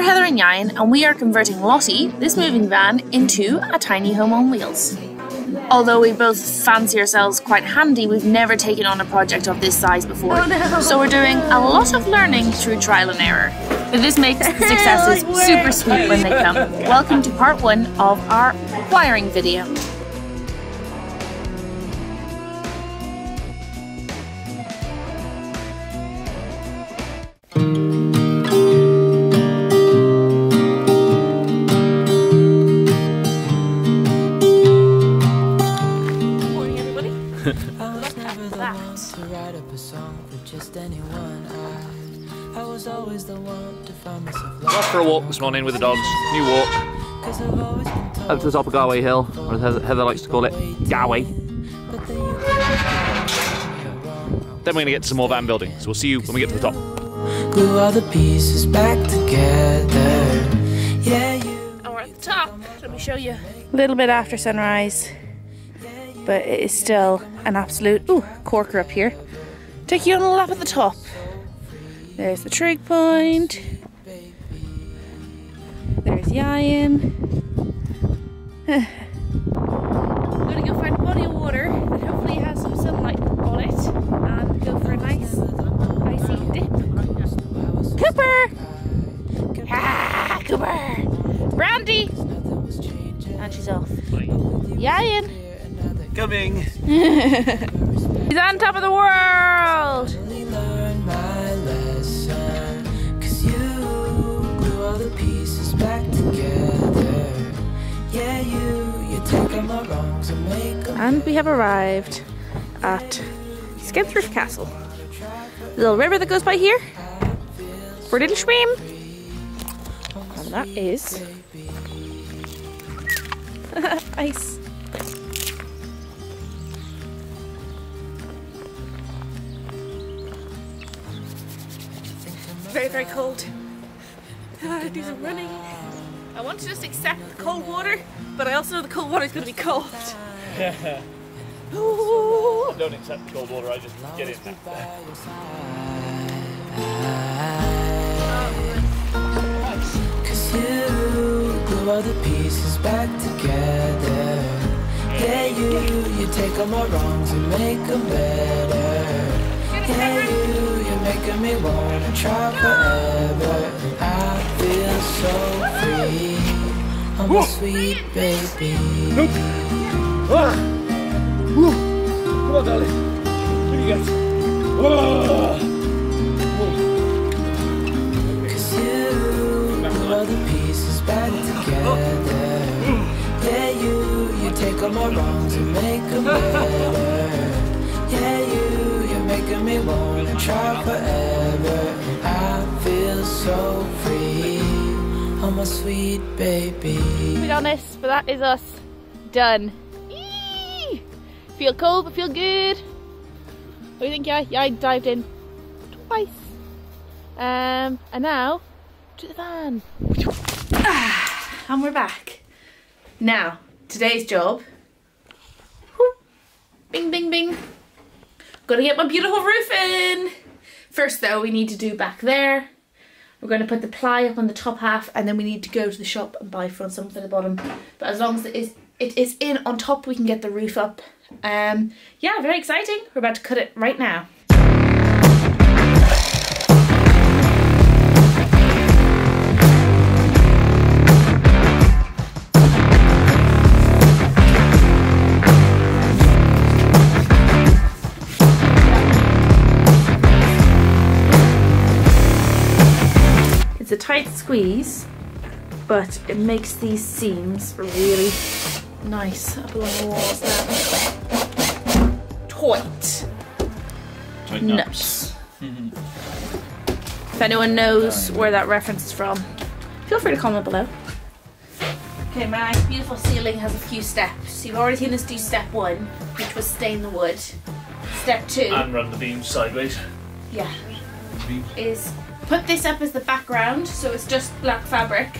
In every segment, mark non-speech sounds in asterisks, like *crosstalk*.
We're Heather and Yayan, and we are converting Lottie, this moving van, into a tiny home on wheels. Although we both fancy ourselves quite handy, we've never taken on a project of this size before. Oh, no. So we're doing a lot of learning through trial and error. But this makes the successes *laughs* super sweet when they come. Welcome to part one of our wiring video. Always the one to find myself Off for a walk this morning with the dogs. New walk Cause I've always been told. up to the top of Galway Hill, or as Heather Heather likes to call it, Galway. Then Then we're gonna get to some more van building. So we'll see you when we get to the top. glue all the pieces back together. Yeah, you. And we're at the top. Let me show you. A little bit after sunrise, but it is still an absolute ooh corker up here. Take you on a lap at the top. There's the trig point. There's Yayan. I'm *sighs* gonna go find a body of water that hopefully has some sunlight on it and go for a nice icy dip. Cooper! Ah, Cooper! Brandy! And she's off. Yayan! Coming. *laughs* He's on top of the world! And we have arrived at Skipthrift Castle. The little river that goes by here for a little swim. And that is *laughs* ice. Very, very cold. Ah, do some running. I want to just accept the cold water, but I also know the cold water is going to be cold. Ooh. *laughs* Don't accept cold water, I just get in Cause you glue the pieces back together. Yeah, you, you take all my wrongs and make them better. Yeah, you, you're making me wanna try forever. I feel so free. I'm a sweet baby. Come on, you. Cause you all the pieces back together. Yeah, you, you take all my wrongs and make them better. Yeah, you, you're making me wanna try forever. I feel so free. I'm a sweet baby. be honest, but that is us done. Feel cold but feel good. What do you think, yeah? Yeah, I dived in twice. Um, and now to the van. Ah, and we're back. Now, today's job. Bing, bing, bing. Gotta get my beautiful roof in. First, though, we need to do back there. We're going to put the ply up on the top half and then we need to go to the shop and buy front something at the bottom. But as long as it is, it is in on top, we can get the roof up. Um, yeah, very exciting. We're about to cut it right now. It's a tight squeeze, but it makes these seams really nice up along the walls now. Tight. Nuts. if anyone knows where that reference is from, feel free to comment below. Okay, my beautiful ceiling has a few steps. You've already seen us do step one, which was stain the wood. Step two. And run the beams sideways. Yeah. Is put this up as the background, so it's just black fabric.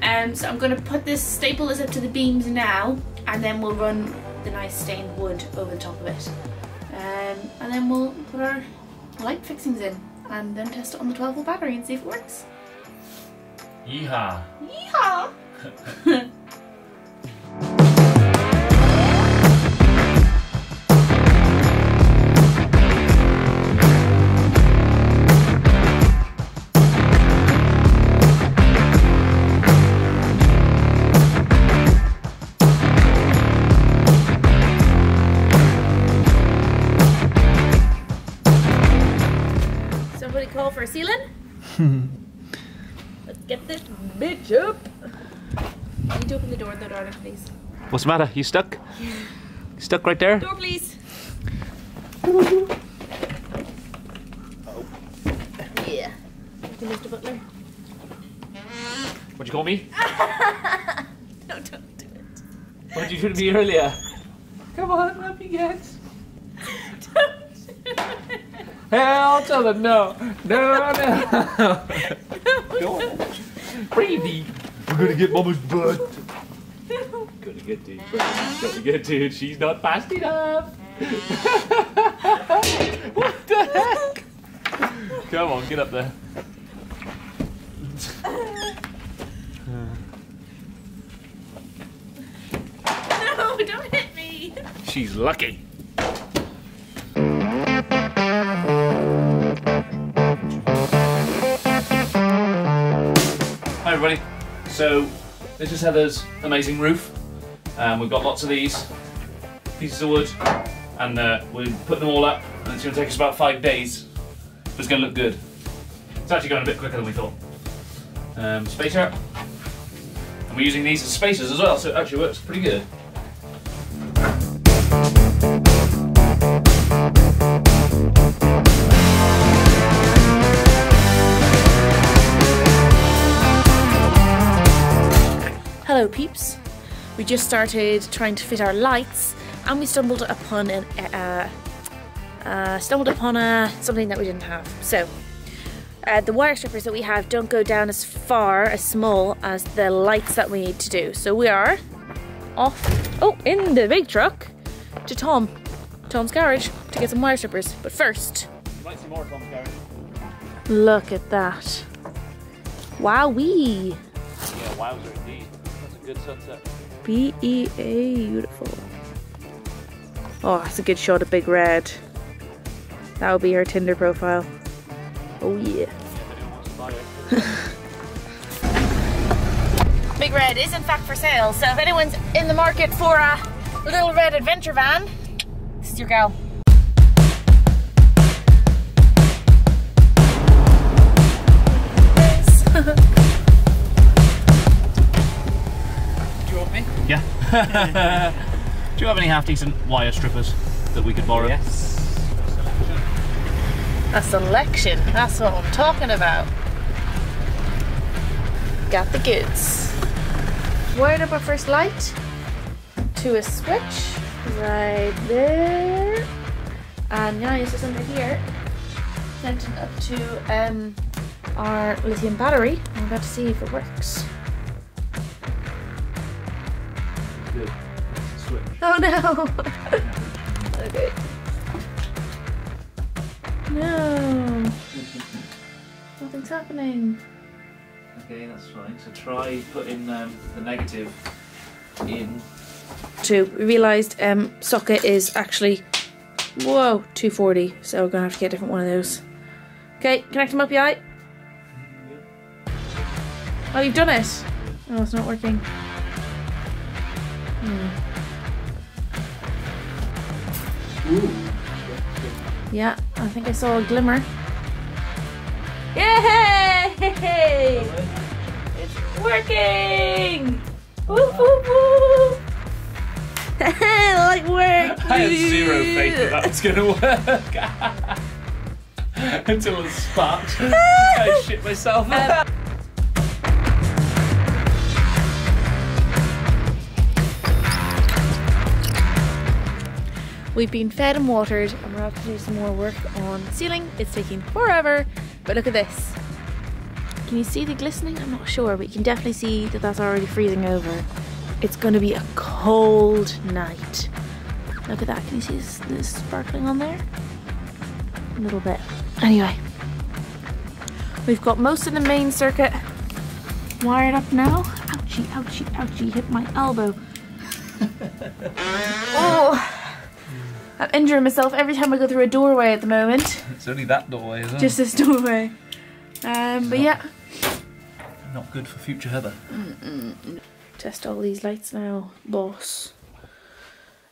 Um, so I'm going to put this, staple this up to the beams now, and then we'll run the nice stained wood over the top of it. Um, and then we'll put our light fixings in, and then test it on the 12 volt battery and see if it works. Yeehaw. Yeehaw! *laughs* the matter? You stuck? Stuck right there? Door, please. Yeah. Mr. Butler. What'd you call me? *laughs* No, don't do it. What'd you do to me earlier? Come on, let me guess. Don't do it. Hell to the no. No, no. *laughs* Go on. Breathe. We're gonna get mama's butt. Get dude. Get dude. She's not fast enough. *laughs* what the heck? Come on, get up there. *laughs* No, don't hit me. She's lucky. Hi everybody. So this is Heather's amazing roof. Um, we've got lots of these pieces of wood, and uh, we're putting them all up. And it's going to take us about five days, but it's going to look good. It's actually going a bit quicker than we thought. Um, spacer, and we're using these as spacers as well, so it actually works pretty good. Hello, peeps. We just started trying to fit our lights, and we stumbled upon an uh, uh, stumbled upon a something that we didn't have. So, uh, the wire strippers that we have don't go down as far, as small as the lights that we need to do. So we are off. Oh, in the big truck to Tom, Tom's garage to get some wire strippers. But first, look at that. Wowee. Yeah, wowzer indeed. That's a good sunset. B E A, beautiful. Oh, that's a good shot of Big Red. That will be her Tinder profile. Oh yeah. *laughs* Big Red is in fact for sale, so if anyone's in the market for a little red adventure van, this is your gal. Do you have any half decent wire strippers that we could borrow? Yes. A selection, that's what I'm talking about. Got the goods. Wired up our first light to a switch right there. And now this is under here, connected up to um, our lithium battery. I'm about to see if it works. Oh no! *laughs* okay. No! Nothing's happening. Okay, that's fine. So try putting um, the negative in. Two. We realised um, socket is actually whoa 240, so we're gonna have to get a different one of those. Okay, connect them up, yeah. Oh, you've done it. Oh, it's not working. Hmm. Yeah, I think I saw a glimmer. Yay! It's working! Woo, woo, woo! *laughs* Light work! I had zero faith that that was going to work. *laughs* Until it sparked. *laughs* I shit myself. Uh, We've been fed and watered and we're about to do some more work on the ceiling. It's taking forever, but look at this. Can you see the glistening? I'm not sure, but you can definitely see that that's already freezing over. It's going to be a cold night. Look at that. Can you see this, this sparkling on there? A little bit. Anyway, we've got most of the main circuit wired up now. Ouchie, ouchie, ouchie, hit my elbow. *laughs* oh, I'm injuring myself every time I go through a doorway at the moment. It's only that doorway, isn't it? Just this doorway. Um, but yeah, Not good for future Heather. test all these lights now, boss.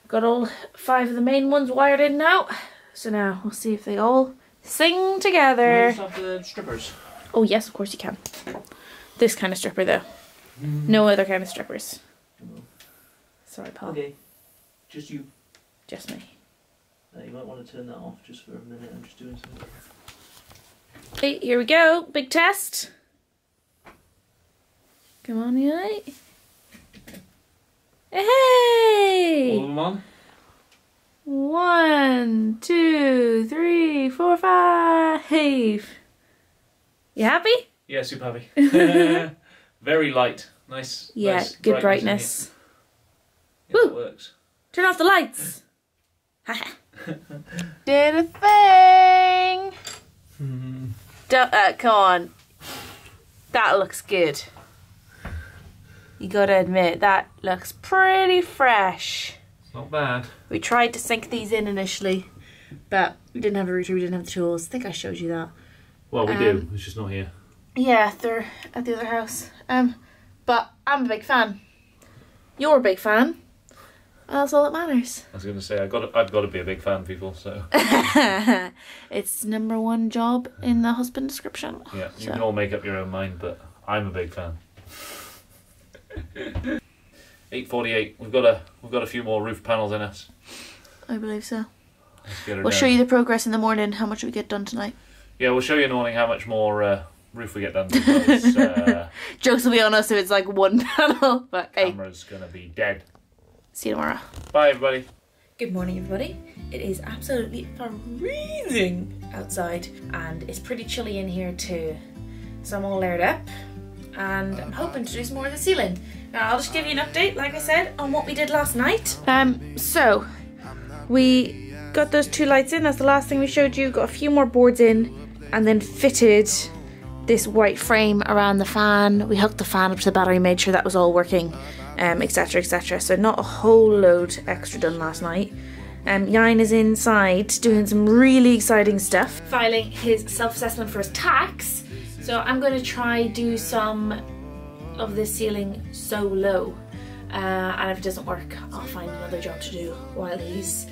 Got all five of the main ones wired in now. So now we'll see if they all sing together. Have the strippers. Oh yes, of course you can. This kind of stripper though. No other kind of strippers. Sorry, Paul. Okay, just you. Just me. Uh, you might want to turn that off just for a minute. I'm just doing something. Okay, here we go. Big test. Come on, you right? All Hey! of them on? One, two, three, four, five. You happy? Yeah, super happy. *laughs* *laughs* Very light. Nice. Yeah, nice good brightness. brightness. Yeah, Woo. that works. Turn off the lights. *laughs* Did a thing. *laughs* Do- uh, come on. That looks good. You gotta admit, that looks pretty fresh. It's Not bad. We tried to sink these in initially, but we didn't have a router, we didn't have the tools. I think I showed you that. Well, we Um, do. It's just not here. Yeah, they're at the other house. Um, but I'm a big fan. You're a big fan. That's all that matters. I was going to say I got. To, I've got to be a big fan, people. So *laughs* it's number one job in the husband description. yeah, you So- can all make up your own mind, but I'm a big fan. *laughs* Eight forty-eight. We've got a. We've got a few more roof panels in us. I believe so. Let's get her We'll down. show you the progress in the morning, how much we get done tonight. Yeah, we'll show you in the morning how much more uh, roof we get done. Because *laughs* uh, Jokes will be on us if it's like one panel, but hey, camera's gonna be dead. See you tomorrow. Bye, everybody. Good morning, everybody. It is absolutely freezing outside, and it's pretty chilly in here too. So I'm all layered up, and I'm hoping to do some more of the ceiling. Now I'll just give you an update, like I said, on what we did last night. Um, so we got those two lights in. That's the last thing we showed you. Got a few more boards in, and then fitted this white frame around the fan. We hooked the fan up to the battery, made sure that was all working, um, etc. etc. So not a whole load extra done last night. Um, Yain is inside doing some really exciting stuff, filing his self-assessment for his tax. So I'm going to try do some of this ceiling solo, uh, and if it doesn't work, I'll find another job to do while he's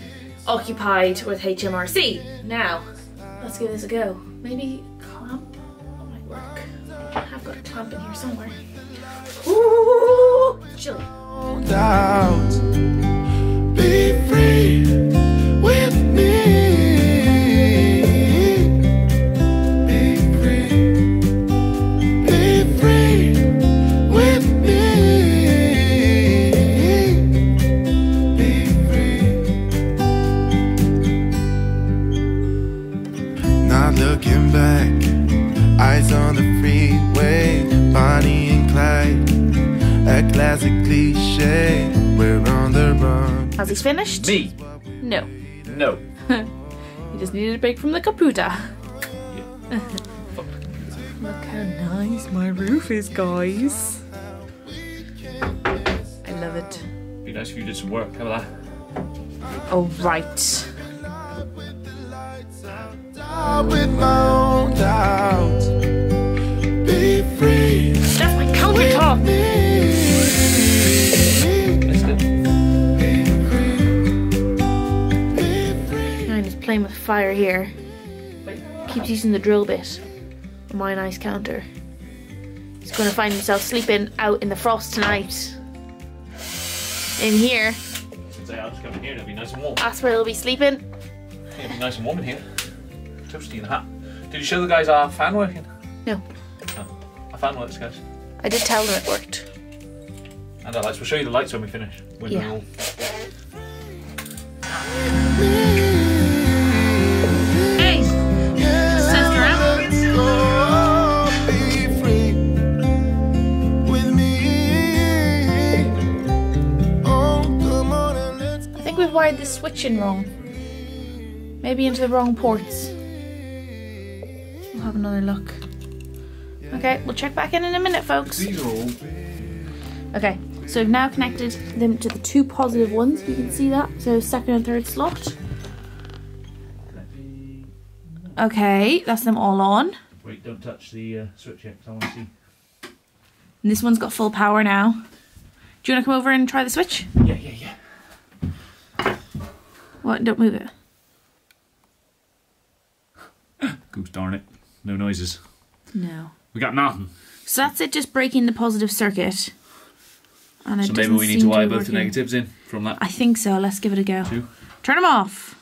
occupied with HMRC. Now, let's give this a go. Maybe clamp might work. I've got a clamp in here somewhere. Ooh, doubt. Be free Me? No. No. *laughs* He just needed a break from the caputa. Look how nice my roof is, guys. I love it. Be nice if you did some work. How about that? Oh, right. Fire here. Keeps using the drill bit on my nice counter. He's going to find himself sleeping out in the frost tonight. In here. Since I'll just come in here, it'll be nice and warm. That's where he'll be sleeping. It'll be nice and warm in here. Toasty and hot. Did you show the guys our fan working? No. Oh, our fan works, guys. I did tell them it worked. And our lights. We'll show you the lights when we finish. When Yeah. We've wired this switch in wrong. Maybe into the wrong ports. We'll have another look. Okay, we'll check back in in a minute, folks. Okay, so we've now connected them to the two positive ones. You can see that. So second and third slot. Okay, that's them all on. Wait, don't touch the uh, switch yet, 'cause I want to see. And this one's got full power now. Do you want to come over and try the switch? Yeah, yeah, yeah. What? Don't move it. *coughs* Goose darn it. No noises. No. We got nothing. So that's it, just breaking the positive circuit. And it So maybe we need to wire be both the negatives in from that. I think so. Let's give it a go. Two. Turn them off.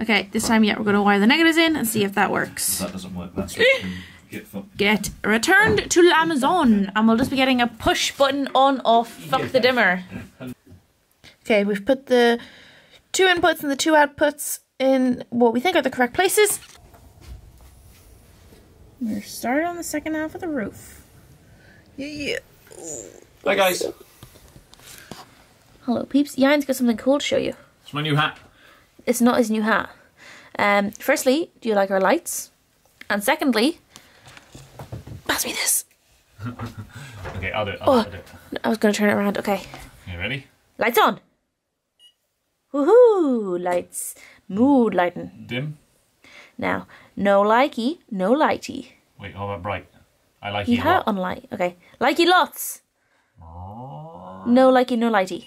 Okay, this time, yeah, we're going to wire the negatives in and see if that works. That doesn't work. That's switch get fucked. Get returned to Amazon, and we'll just be getting a push button on off. Fuck the dimmer. Okay, we've put the two inputs and the two outputs in what we think are the correct places. We're started on the second half of the roof. Yeah. yeah. Hi guys. Hello, peeps. Yan's got something cool to show you. It's my new hat. It's not his new hat. Um, firstly, do you like our lights? And secondly, pass me this. *laughs* Okay, I'll do it. I'll, Oh. I'll do it. I was going to turn it around. Okay. You ready? Lights on. Woohoo! Lights. Mood lighting. Dim. Now, no likey, no lighty. Wait, how about bright? I like you. had on light. Okay. Likey lots. No likey, no lighty.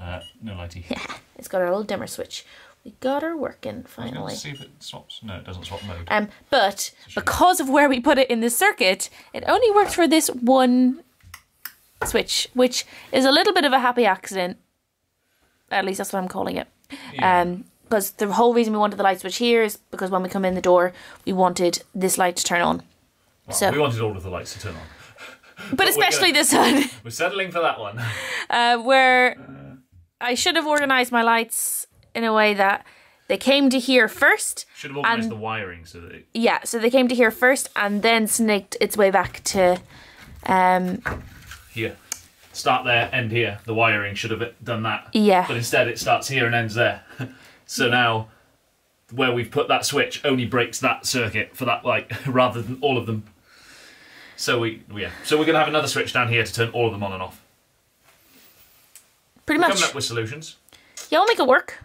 Uh, no lighty. *laughs* It's got our little dimmer switch. We got her working Let's finally. see if it swaps. No, it doesn't swap mode. Um, but because of where we put it in the circuit, it only works for this one switch, which is a little bit of a happy accident. At least that's what I'm calling it. Yeah. Um, because the whole reason we wanted the light switch here is because when we come in the door, we wanted this light to turn on. Well, so- we wanted all of the lights to turn on. *laughs* But we're especially gonna- this one, *laughs* We're settling for that one. *laughs* uh, where I should have organized my lights in a way that they came to here first. Should have organised And- the wiring so that it, Yeah, so they came to here first and then snaked its way back to um, here. Start there, end here. The wiring should have done that. Yeah. But instead, it starts here and ends there. *laughs* so now, where we've put that switch only breaks that circuit for that like *laughs* rather than all of them. So we yeah. So we're gonna have another switch down here to turn all of them on and off. pretty We're much. coming up with solutions. Yeah, we'll make it work.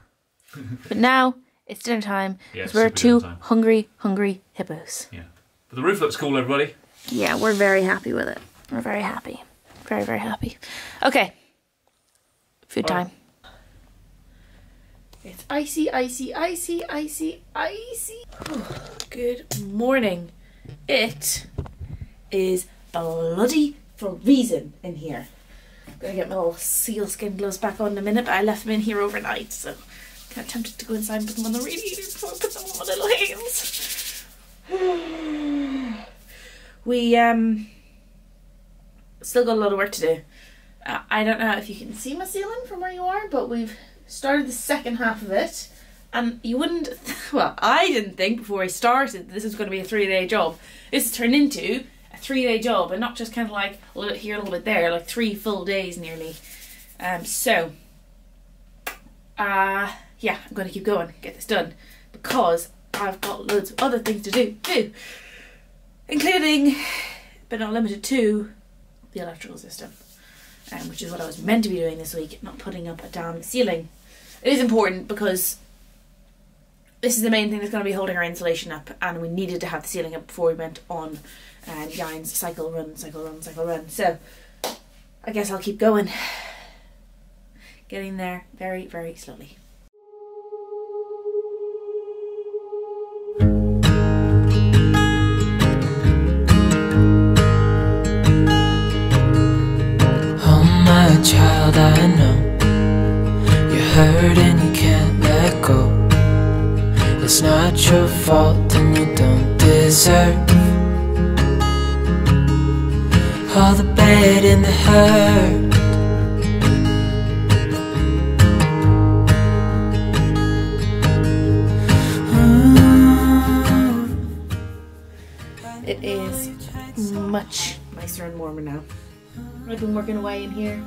But now it's dinner time Yeah, because we're two hungry, hungry hippos. Yeah. But the roof looks cool, everybody. Yeah, we're very happy with it. We're very happy. Very, very happy. Okay. Food All right. time. It's icy, icy, icy, icy, icy. Good morning. It is bloody freezing in here. I'm gonna get my little sealskin gloves back on in a minute, but I left them in here overnight, so of tempted to go inside and put them on the radiator before I put them on my little hands. *sighs* we um still got a lot of work to do. Uh, I don't know if you can see my ceiling from where you are, but we've started the second half of it. And you wouldn't, *laughs* well, I didn't think before I started this was going to be a three day job. This has turned into a three day job and not just kind of like a little bit here, a little bit there, like three full days nearly. Um, so, uh, yeah, I'm going to keep going, get this done because I've got loads of other things to do too, including, but not limited to, the electrical system, um, which is what I was meant to be doing this week, not putting up a damn ceiling. It is important because this is the main thing that's going to be holding our insulation up, and we needed to have the ceiling up before we went on um, Yein's cycle run, cycle run, cycle run. So I guess I'll keep going, getting there very, very slowly. Hurt and you can't let go. It's not your fault and you don't deserve all the bad and the hurt. It is much nicer and warmer now. I've been working away in here.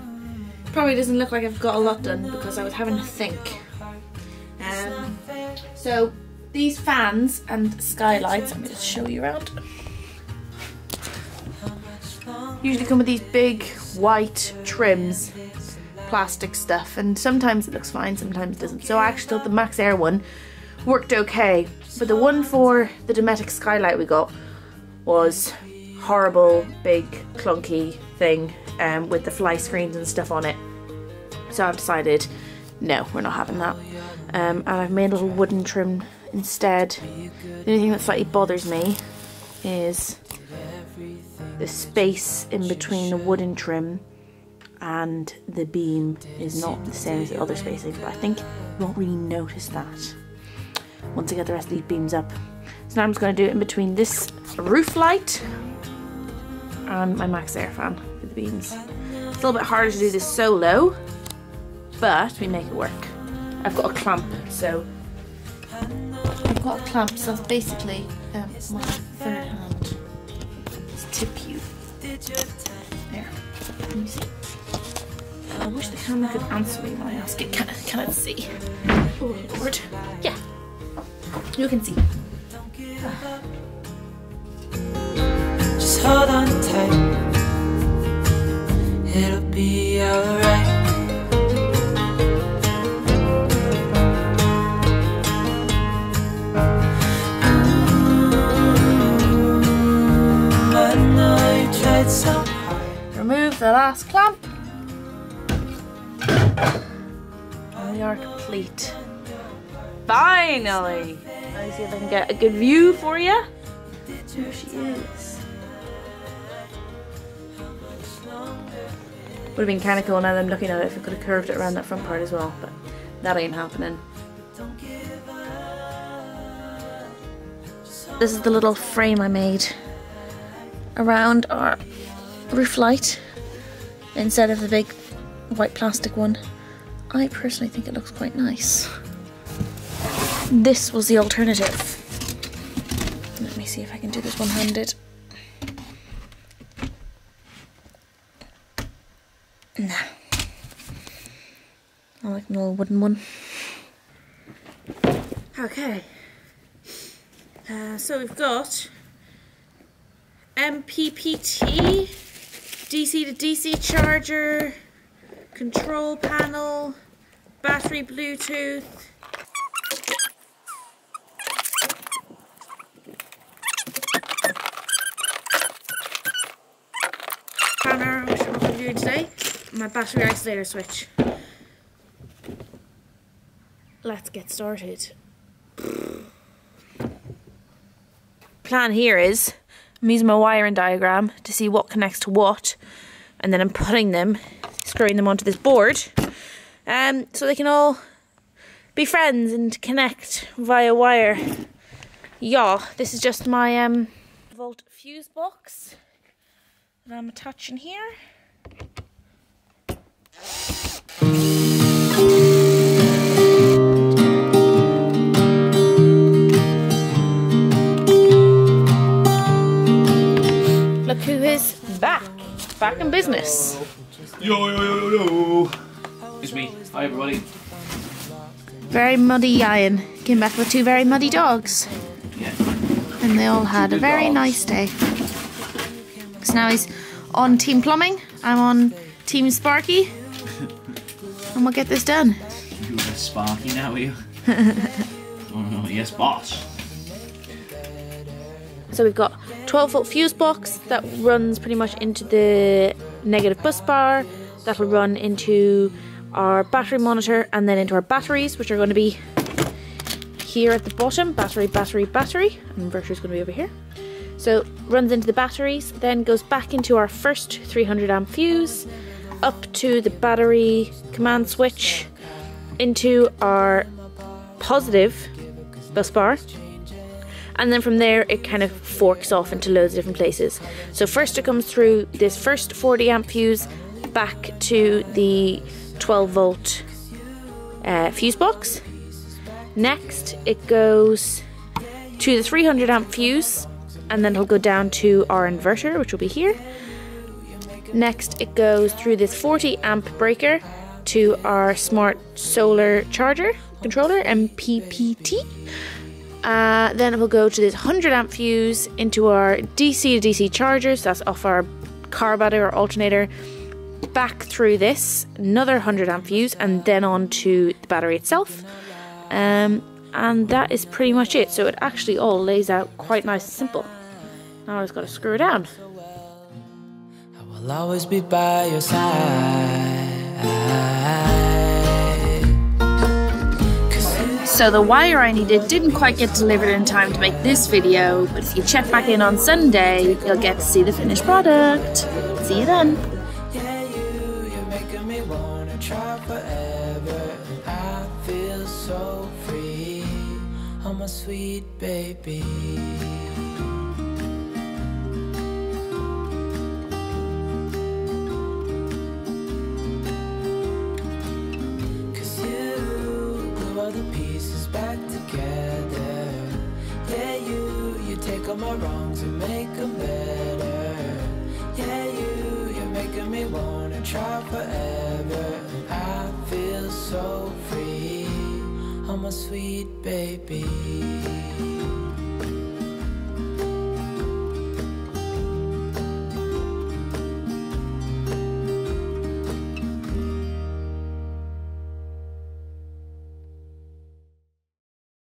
Probably doesn't look like I've got a lot done because I was having to think. Um, so these fans and skylights, I'm going to show you around. usually come with these big white trims, plastic stuff, and sometimes it looks fine, sometimes it doesn't. So I actually thought the Maxxair one worked okay, but the one for the Dometic Skylight we got was horrible, big, clunky thing um, with the fly screens and stuff on it. So I've decided, no, we're not having that. Um, and I've made a little wooden trim instead. The only thing that slightly bothers me is the space in between the wooden trim and the beam is not the same as the other spacing, but I think you won't really notice that once I get the rest of these beams up. So now I'm just going to do it in between this roof light and my Maxxair fan for the beams. It's a little bit harder to do this solo, but we make it work. I've got a clamp, so I've got a clamp, so that's basically um, my third hand. Let's tip you. There. Can you see? I wish the camera could answer me when I ask it. Can, can it see? Oh lord. Yeah. You can see. Just hold on tight. It'll be alright. Hard. The last clamp. And we are complete. Finally! Let me see if I can get a good view for you. There she is. Would have been kind of cool now that I'm looking at it if I could have curved it around that front part as well, but that ain't happening. This is the little frame I made around our roof light instead of the big white plastic one. I personally think it looks quite nice. This was the alternative. Let me see if I can do this one-handed. Nah. I like an old wooden one. Okay. Uh, so we've got MPPT, DC to DC charger, control panel, battery Bluetooth. Spanner, which I'm going to do today. My battery isolator switch. Let's get started. Plan here is I'm using my wiring diagram to see what connects to what, and then I'm putting them, screwing them onto this board, um, so they can all be friends and connect via wire. Yeah, this is just my um, volt fuse box that I'm attaching here. Look who is back, back in business. Yo, yo, yo, yo, yo. It's me. Hi, everybody. Very muddy Ian came back with two very muddy dogs. Yeah. and they all had a very dogs. nice day. So now he's on Team Plumbing, I'm on Team Sparky, *laughs* and we'll get this done. You're Sparky now, are you? *laughs* oh, no, yes, boss. So we've got 12 volt fuse box that runs pretty much into the negative bus bar. That'll run into our battery monitor and then into our batteries, which are going to be here at the bottom. Battery, battery, battery. And inverter's going to be over here. So runs into the batteries, then goes back into our first 300 amp fuse, up to the battery command switch, into our positive bus bar, and then from there it kind of forks off into loads of different places. So first it comes through this first 40 amp fuse back to the 12 volt uh, fuse box. Next it goes to the 300 amp fuse and then it'll go down to our inverter which will be here. Next it goes through this 40 amp breaker to our smart solar charger controller MPPT. Uh, then it will go to this 100 amp fuse into our DC to DC charger, so that's off our car battery or alternator back through this, another 100 amp fuse, and then on to the battery itself. Um, and that is pretty much it. So it actually all lays out quite nice and simple. Now I just got to screw it down. I will always be by your side. So the wire I needed didn't quite get delivered in time to make this video, but if you check back in on Sunday, you'll get to see the finished product. See you then. Sweet baby. All my wrongs and make them better. Yeah, you, you're making me wanna try forever. I feel so free. I'm a sweet baby.